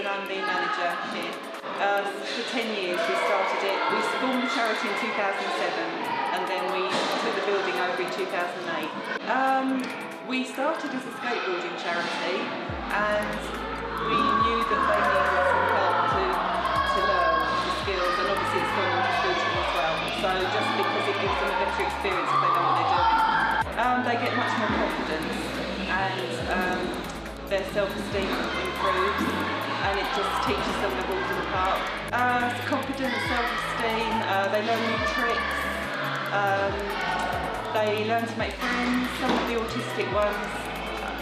and I'm the manager here. Um, for 10 years we started it. We formed the charity in 2007 and then we took the building over in 2008. Um, we started as a skateboarding charity and we knew that they needed some help to, to learn the skills and obviously it's gone to children as well. So just because it gives them a better experience if they know what they're doing. Um, they get much more confidence and um, their self-esteem improves park. Uh, confidence, self-esteem, uh, they learn new tricks, um, they learn to make friends. Some of the autistic ones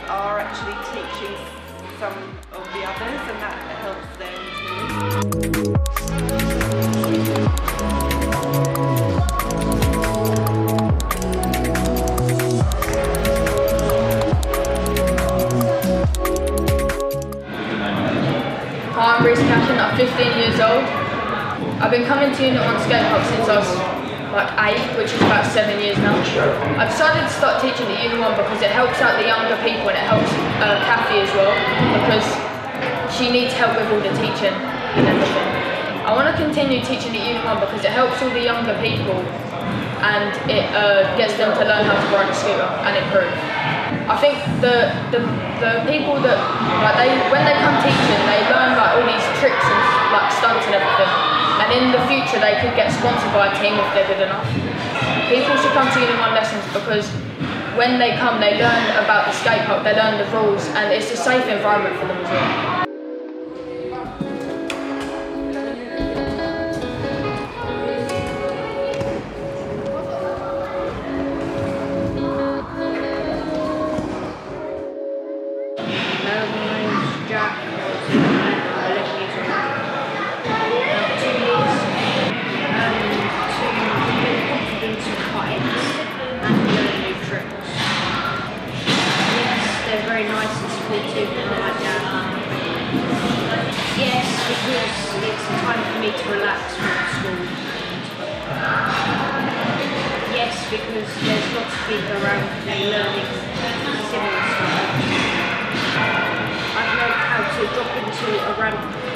are actually teaching some of the others and that helps Hi, I've been coming to Unit 1 Skate Park since I was like 8, which is about 7 years now. I've decided to start teaching at Unit 1 because it helps out the younger people and it helps uh, Kathy as well because she needs help with all the teaching and everything. I want to continue teaching at Unit 1 because it helps all the younger people and it uh, gets them to learn how to ride a scooter and improve. I think the, the the people that like they when they come teaching they learn like all these tricks and like stunts and everything and in the future they could get sponsored by a team if they're good enough. People should come to Unit 1 lessons because when they come they learn about the skate park, they learn the rules and it's a safe environment for them as well. Yes, because it's time for me to relax from school. Yes, because there's lots of people around me learning similar stuff. I've learned how to drop into a ramp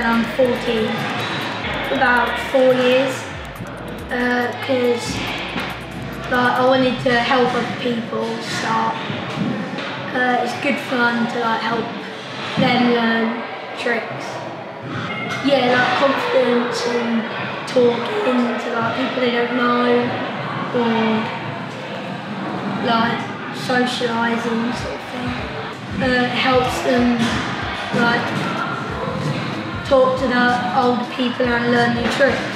And I'm 14. About four years. Because like, I wanted to help other people start. Uh, it's good fun to like help them learn tricks. Yeah, like confidence and talking to like people they don't know or like socialising sort of thing. Uh, it helps them like talk to the old people and learn new tricks.